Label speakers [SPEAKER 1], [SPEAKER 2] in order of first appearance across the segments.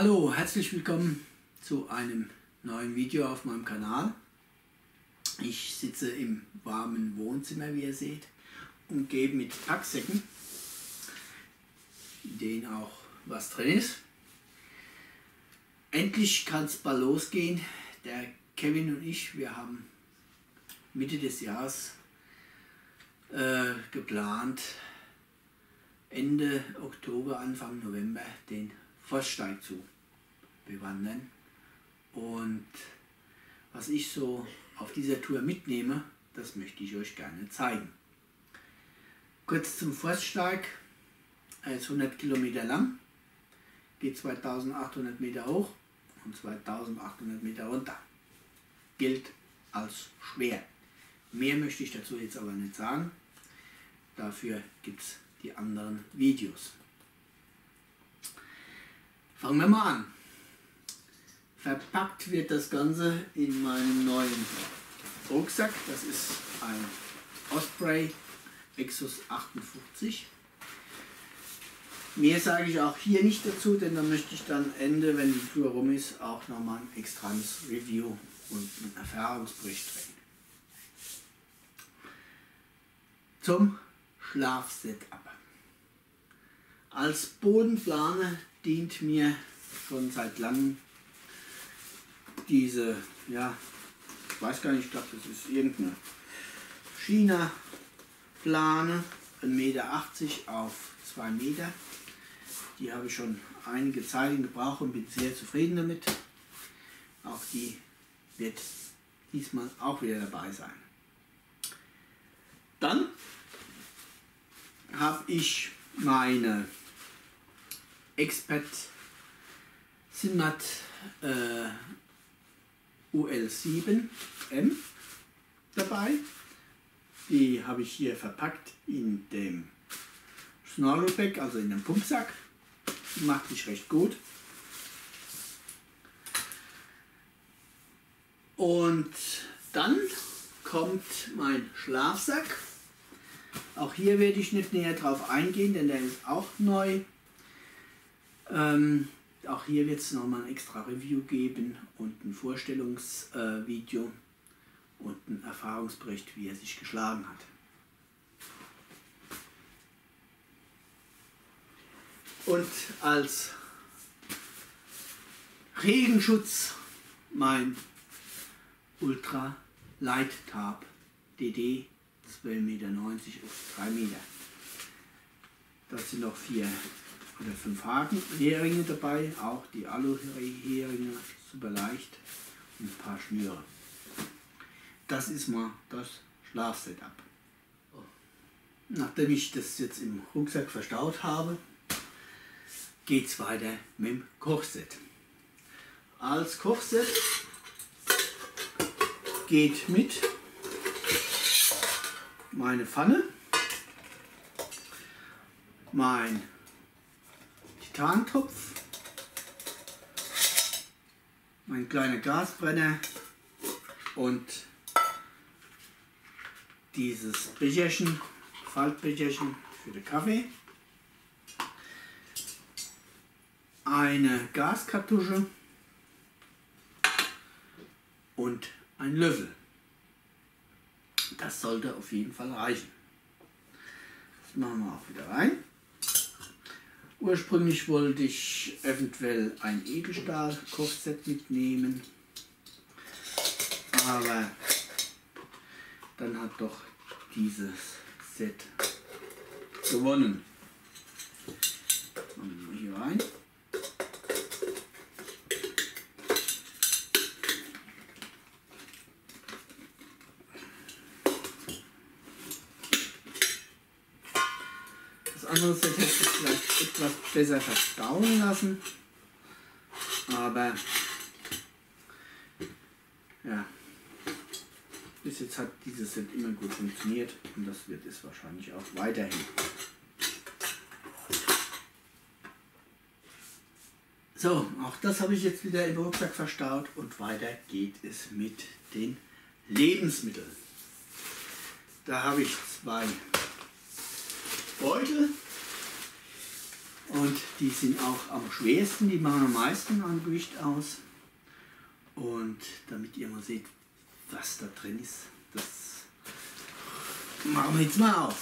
[SPEAKER 1] Hallo, herzlich willkommen zu einem neuen Video auf meinem Kanal. Ich sitze im warmen Wohnzimmer, wie ihr seht, umgeben mit Packsäcken, in denen auch was drin ist. Endlich kann es bald losgehen. Der Kevin und ich, wir haben Mitte des Jahres äh, geplant, Ende Oktober, Anfang November den Forststeig zu bewandern. Und was ich so auf dieser Tour mitnehme, das möchte ich euch gerne zeigen. Kurz zum Forststeig. Er ist 100 Kilometer lang, geht 2800 Meter hoch und 2800 Meter runter. Gilt als schwer. Mehr möchte ich dazu jetzt aber nicht sagen. Dafür gibt es die anderen Videos. Fangen wir mal an. Verpackt wird das Ganze in meinem neuen Rucksack. Das ist ein Osprey Exos 58. Mehr sage ich auch hier nicht dazu, denn dann möchte ich dann Ende, wenn die Tour rum ist, auch nochmal ein extremes Review und einen Erfahrungsbericht drehen. Zum Schlafsetup. Als Bodenplaner dient mir schon seit langem diese, ja, ich weiß gar nicht, ich glaube, das ist irgendeine China-Plane, 1,80 Meter auf 2 Meter. Die habe ich schon einige Zeit in Gebrauch und bin sehr zufrieden damit. Auch die wird diesmal auch wieder dabei sein. Dann habe ich meine Expert Sinmat äh, UL7M dabei. Die habe ich hier verpackt in dem Snorkelback, also in dem Pumpsack. Die macht sich recht gut. Und dann kommt mein Schlafsack. Auch hier werde ich nicht näher drauf eingehen, denn der ist auch neu. Ähm, auch hier wird es nochmal ein extra Review geben und ein Vorstellungsvideo äh, und einen Erfahrungsbericht, wie er sich geschlagen hat. Und als Regenschutz mein Ultra Light Tarp DD 12,90 Meter auf 3 Meter. Das sind noch vier oder fünf Haken, dabei, auch die Alu-Heringe, super leicht und ein paar Schnüre. Das ist mal das Schlafsetup. Nachdem ich das jetzt im Rucksack verstaut habe, geht es weiter mit dem Kochset. Als Kochset geht mit meine Pfanne, mein Tantopf, mein kleiner Gasbrenner und dieses Becherchen, Faltbecherchen für den Kaffee, eine Gaskartusche und ein Löffel. Das sollte auf jeden Fall reichen. Das machen wir auch wieder rein. Ursprünglich wollte ich eventuell ein Edelstahl-Kochset mitnehmen, aber dann hat doch dieses Set gewonnen. Machen wir hier rein. Das andere Set hätte ich vielleicht etwas besser verstauen lassen. Aber ja, bis jetzt hat dieses Set immer gut funktioniert und das wird es wahrscheinlich auch weiterhin. So, auch das habe ich jetzt wieder im Rucksack verstaut und weiter geht es mit den Lebensmitteln. Da habe ich zwei Beutel Und die sind auch am schwersten, die machen am meisten an Gewicht aus. Und damit ihr mal seht, was da drin ist, das machen wir jetzt mal auf.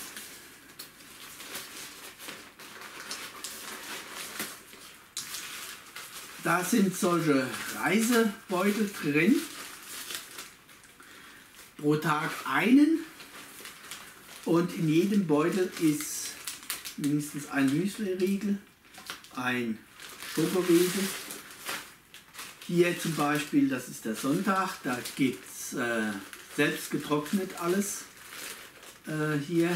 [SPEAKER 1] Da sind solche Reisebeutel drin. Pro Tag einen. Und in jedem Beutel ist mindestens ein Müsli-Riegel, ein Schokoriegel. Hier zum Beispiel, das ist der Sonntag, da gibt es äh, selbst getrocknet alles. Äh, hier,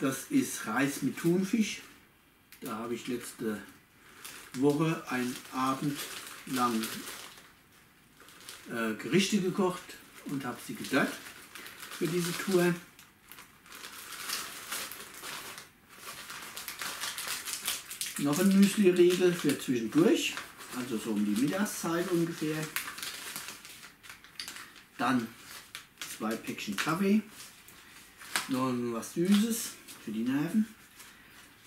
[SPEAKER 1] das ist Reis mit Thunfisch. Da habe ich letzte Woche einen Abend lang äh, Gerichte gekocht und habe sie gedörrt für diese Tour. Noch ein Müsli-Riegel für zwischendurch, also so um die Mittagszeit ungefähr. Dann zwei Päckchen Kaffee, noch was Süßes für die Nerven.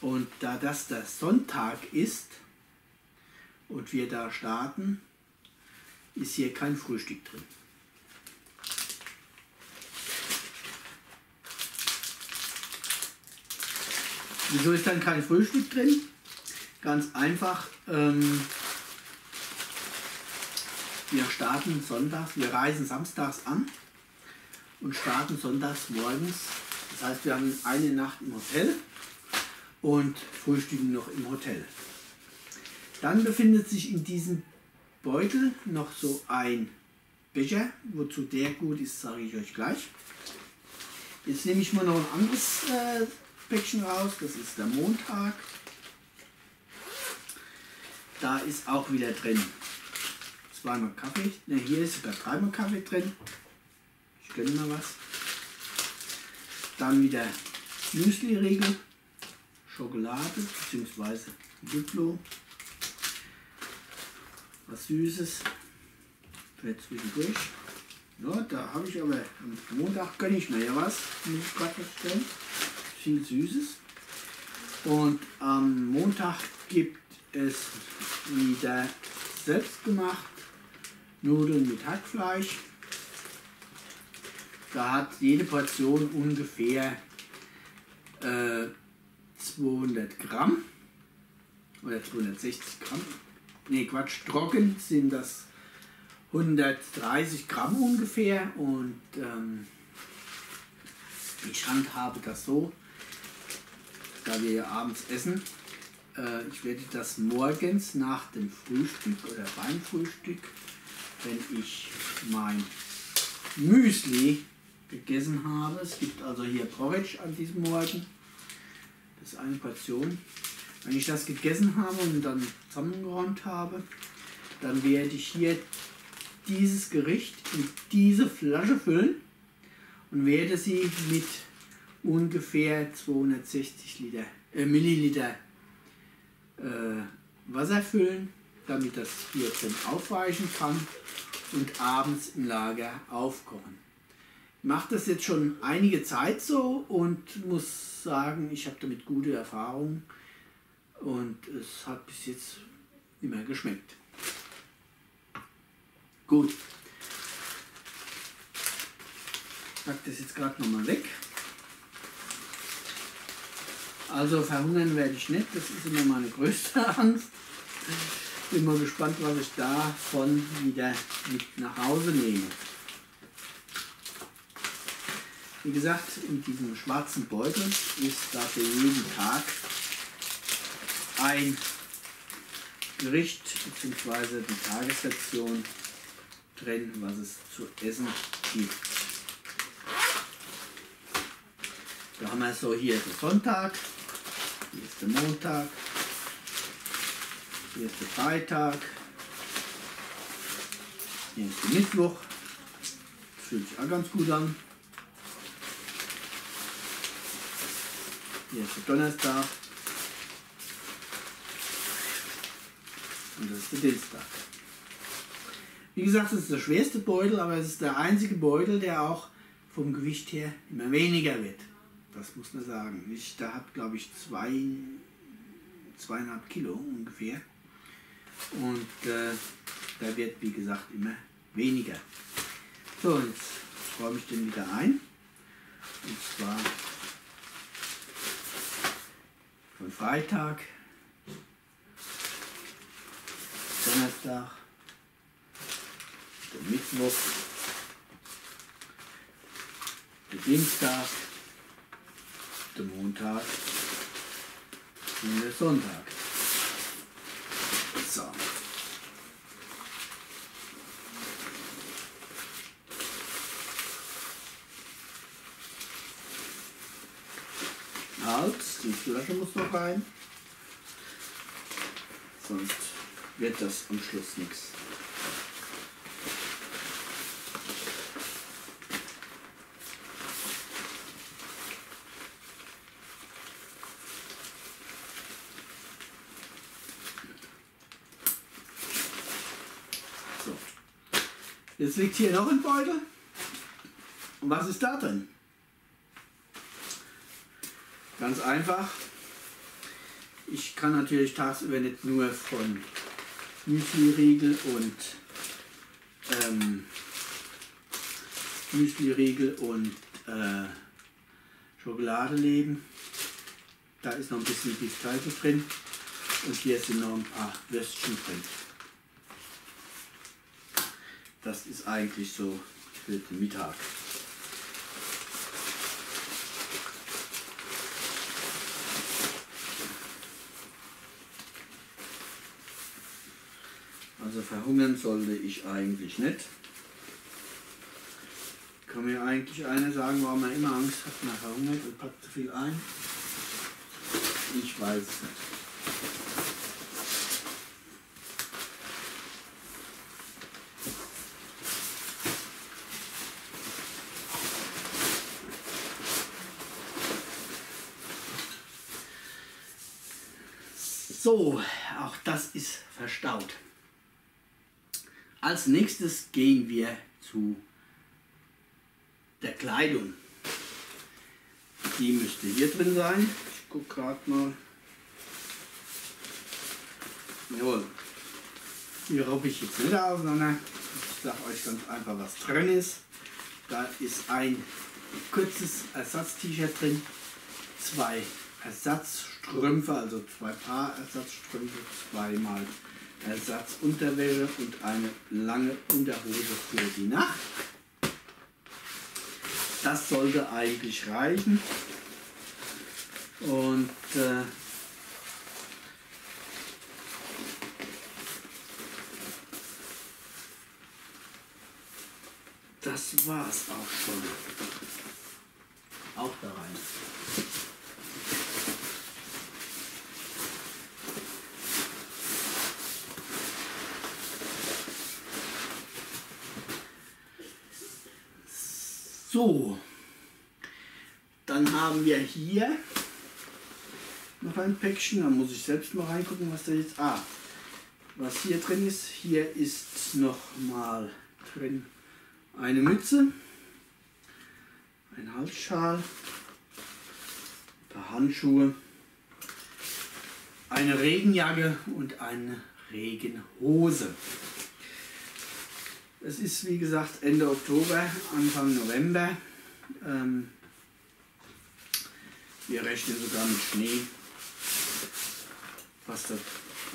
[SPEAKER 1] Und da das der Sonntag ist und wir da starten, ist hier kein Frühstück drin. Wieso ist dann kein Frühstück drin? Ganz einfach. Ähm, wir starten sonntags, wir reisen samstags an und starten sonntags morgens. Das heißt, wir haben eine Nacht im Hotel und frühstücken noch im Hotel. Dann befindet sich in diesem Beutel noch so ein Becher, wozu der gut ist, sage ich euch gleich. Jetzt nehme ich mal noch ein anderes äh, Päckchen raus, das ist der Montag. Da ist auch wieder drin zweimal Kaffee. Ne, hier ist sogar dreimal Kaffee drin. Ich gönne mal was. Dann wieder Müsli-Riegel, Schokolade bzw. Duplo. Was Süßes für zwischendurch. Ja, da habe ich aber am Montag gönne ich mir ja was, muss ich gerade. Viel Süßes. Und am Montag gibt es wieder selbst gemacht Nudeln mit Hackfleisch. Da hat jede Portion ungefähr äh, 200 Gramm oder 260 Gramm. Ne, Quatsch, trocken sind das 130 Gramm ungefähr und ähm, ich handhabe das so, da wir ja abends essen. Äh, ich werde das morgens nach dem Frühstück oder beim Frühstück wenn ich mein Müsli gegessen habe. Es gibt also hier Porridge an diesem Morgen. Das ist eine Portion. Wenn ich das gegessen habe und dann zusammengeräumt habe, dann werde ich hier dieses Gericht in diese Flasche füllen und werde sie mit ungefähr 260 Liter, äh, Milliliter äh, Wasser füllen damit das hier drin aufweichen kann und abends im Lager aufkochen. Ich mache das jetzt schon einige Zeit so und muss sagen, ich habe damit gute Erfahrungen und es hat bis jetzt immer geschmeckt. Gut. Ich packe das jetzt gerade nochmal weg. Also verhungern werde ich nicht, das ist immer meine größte Angst. Bin mal gespannt, was ich davon wieder mit nach Hause nehme. Wie gesagt, in diesem schwarzen Beutel ist da für jeden Tag ein Gericht bzw. die Tagesration drin, was es zu essen gibt. Da haben wir so hier den Sonntag, hier ist der Montag, hier ist der Freitag. Hier ist der Mittwoch. Das fühlt sich auch ganz gut an. Hier ist der Donnerstag. Und das ist der Dienstag. Wie gesagt, das ist der schwerste Beutel, aber es ist der einzige Beutel, der auch vom Gewicht her immer weniger wird. Das muss man sagen. Ich, da hat, glaube ich, zwei zweieinhalb Kilo ungefähr. Und äh, da wird wie gesagt immer weniger. So, jetzt räume ich den wieder ein. Und zwar von Freitag, Donnerstag, der Mittwoch, der Dienstag, der Montag und der Sonntag. So. Halt, die Flasche muss noch rein. Sonst wird das am Schluss nichts. Jetzt liegt hier noch ein Beutel. Und was ist da drin? Ganz einfach. Ich kann natürlich tagsüber nicht nur von Müsli-Riegel und ähm, Müsli-Riegel und äh, Schokolade leben. Da ist noch ein bisschen Bifteige drin und hier sind noch ein paar Würstchen drin. Das ist eigentlich so für den Mittag. Also verhungern sollte ich eigentlich nicht. Kann mir eigentlich einer sagen, warum er immer Angst hat, man verhungert und packt zu viel ein? Ich weiß es nicht. So, auch das ist verstaut. Als nächstes gehen wir zu der Kleidung. Die müsste hier drin sein. Ich gucke gerade mal. Jawohl. Die raube ich jetzt nicht aus, sondern ich sage euch ganz einfach, was drin ist. Da ist ein kurzes Ersatz-T-Shirt drin, zwei Ersatzstrümpfe, also zwei Paar Ersatzstrümpfe, zweimal Ersatzunterwäsche und eine lange Unterhose für die Nacht. Das sollte eigentlich reichen. Und äh, das war's auch schon. Auch da rein. So, dann haben wir hier noch ein Päckchen. Da muss ich selbst mal reingucken, was da jetzt. Ah, was hier drin ist. Hier ist noch mal drin eine Mütze, ein Halsschal, ein paar Handschuhe, eine Regenjacke und eine Regenhose. Es ist wie gesagt Ende Oktober, Anfang November. Ähm, wir rechnen sogar mit Schnee, was da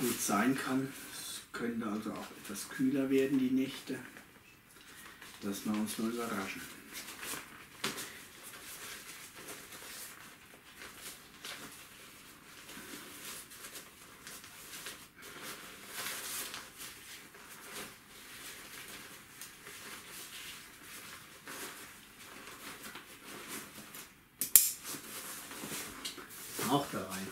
[SPEAKER 1] gut sein kann. Es könnte also auch etwas kühler werden die Nächte. Lassen wir uns mal überraschen. Auch da rein.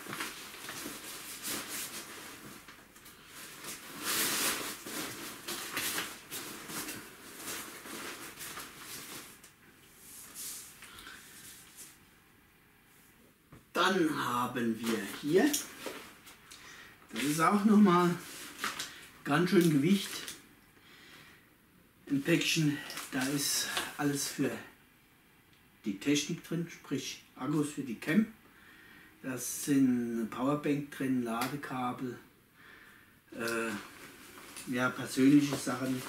[SPEAKER 1] Dann haben wir hier, das ist auch nochmal ganz schön Gewicht, ein Päckchen, da ist alles für die Technik drin, sprich Akkus für die Cam. Da sind Powerbank drin, Ladekabel, äh, ja, persönliche Sachen.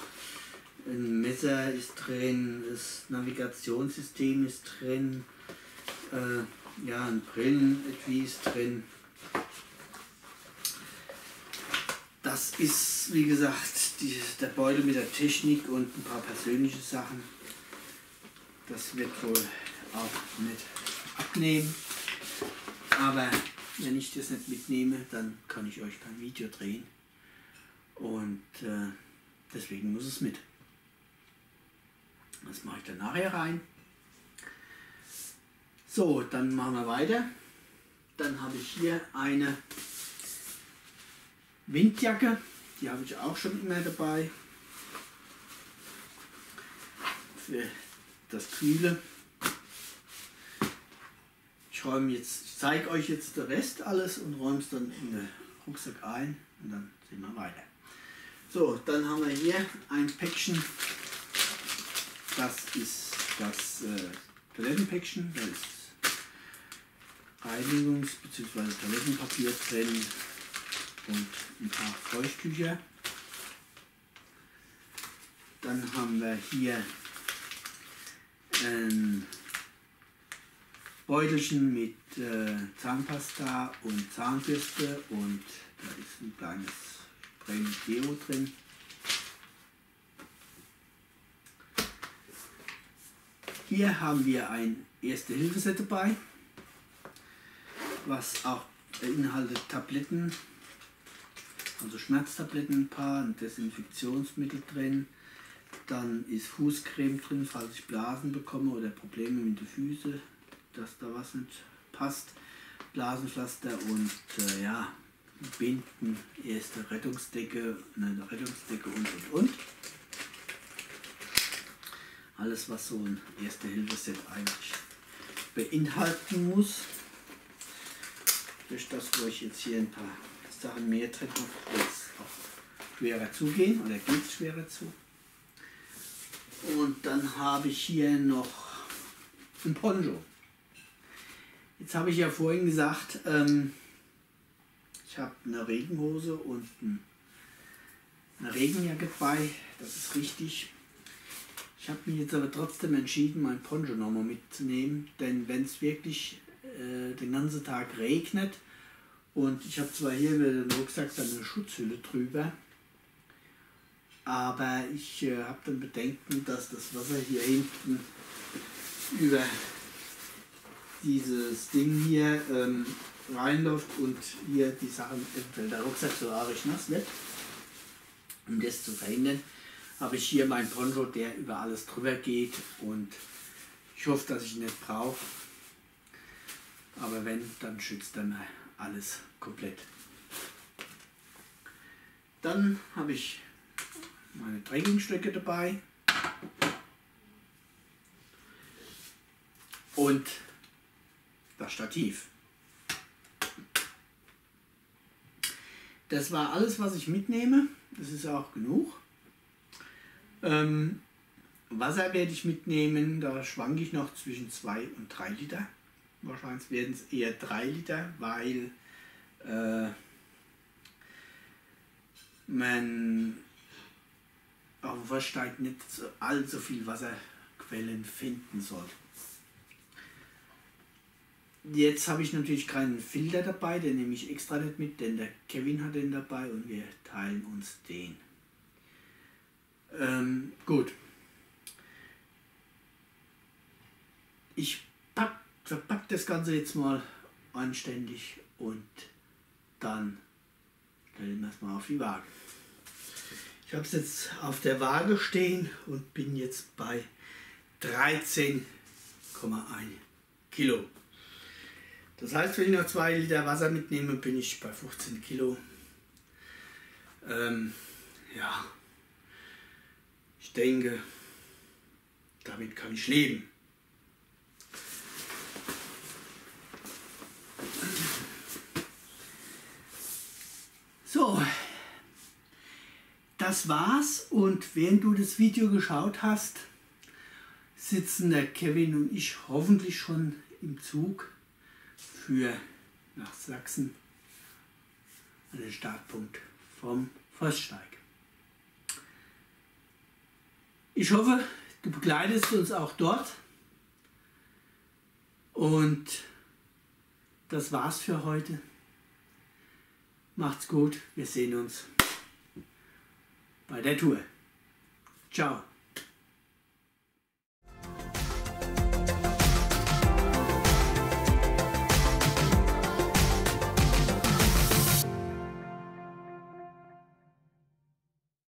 [SPEAKER 1] Ein Messer ist drin, das Navigationssystem ist drin, äh, ja, ein Brillenetui ist drin. Das ist, wie gesagt, die, der Beutel mit der Technik und ein paar persönliche Sachen. Das wird wohl auch nicht abnehmen. Aber wenn ich das nicht mitnehme, dann kann ich euch kein Video drehen. Und äh, deswegen muss es mit. Das mache ich dann nachher rein. So, dann machen wir weiter. Dann habe ich hier eine Windjacke. Die habe ich auch schon immer dabei. Für das Kühle. Ich ich zeige euch jetzt den Rest alles und räume es dann in den Rucksack ein und dann sehen wir weiter. So, dann haben wir hier ein Päckchen. Das ist das äh, Toilettenpäckchen. Da ist Reinigungs- bzw. Toilettenpapier drin und ein paar Feuchttücher. Dann haben wir hier ein Beutelchen mit äh, Zahnpasta und Zahnbürste und da ist ein kleines Spray Deo drin. Hier haben wir ein Erste-Hilfe-Set dabei, was auch beinhaltet Tabletten, also Schmerztabletten ein paar, ein Desinfektionsmittel drin, dann ist Fußcreme drin, falls ich Blasen bekomme oder Probleme mit den Füßen, dass da was nicht passt. Blasenpflaster und äh, ja, Binden, erste Rettungsdecke, eine Rettungsdecke und und und. Alles was so ein Erste-Hilfe-Set eigentlich beinhalten muss. Durch das, wo ich jetzt hier ein paar Sachen mehr drin wird es auch schwerer zugehen oder geht es schwerer zu. Und dann habe ich hier noch ein Poncho. Jetzt habe ich ja vorhin gesagt, ähm, ich habe eine Regenhose und eine Regenjacke bei. Das ist richtig. Ich habe mich jetzt aber trotzdem entschieden, mein Poncho nochmal mitzunehmen, denn wenn es wirklich äh, den ganzen Tag regnet und ich habe zwar hier über den Rucksack dann eine Schutzhülle drüber, aber ich äh, habe dann Bedenken, dass das Wasser hier hinten über dieses Ding hier ähm, reinläuft und hier die Sachen, eventuell der Rucksack so arisch nass wird. Um das zu verhindern, habe ich hier mein Poncho, der über alles drüber geht und ich hoffe, dass ich ihn nicht brauche. Aber wenn, dann schützt er mir alles komplett. Dann habe ich meine Trekkingstöcke dabei und das Stativ. Das war alles, was ich mitnehme. Das ist auch genug. Ähm, Wasser werde ich mitnehmen. Da schwanke ich noch zwischen 2 und 3 Liter. Wahrscheinlich werden es eher 3 Liter, weil äh, man auf dem Versteig nicht allzu viel Wasserquellen finden soll. Jetzt habe ich natürlich keinen Filter dabei, den nehme ich extra nicht mit, denn der Kevin hat den dabei und wir teilen uns den. Ähm, gut. Ich pack, verpack das Ganze jetzt mal anständig und dann stellen wir es mal auf die Waage. Ich habe es jetzt auf der Waage stehen und bin jetzt bei 13,1 Kilo. Das heißt, wenn ich noch 2 Liter Wasser mitnehme, bin ich bei 15 Kilo. Ähm, ja, ich denke, damit kann ich leben. So, das war's und während du das Video geschaut hast, sitzen der Kevin und ich hoffentlich schon im Zug für nach Sachsen an den Startpunkt vom Forststeig. Ich hoffe, du begleitest uns auch dort. Und das war's für heute. Macht's gut, wir sehen uns bei der Tour. Ciao.